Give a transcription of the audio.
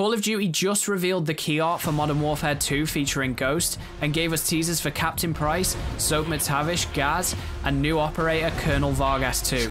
Call of Duty just revealed the key art for Modern Warfare 2 featuring Ghost and gave us teasers for Captain Price, Soap MacTavish, Gaz, and new operator Colonel Vargas 2.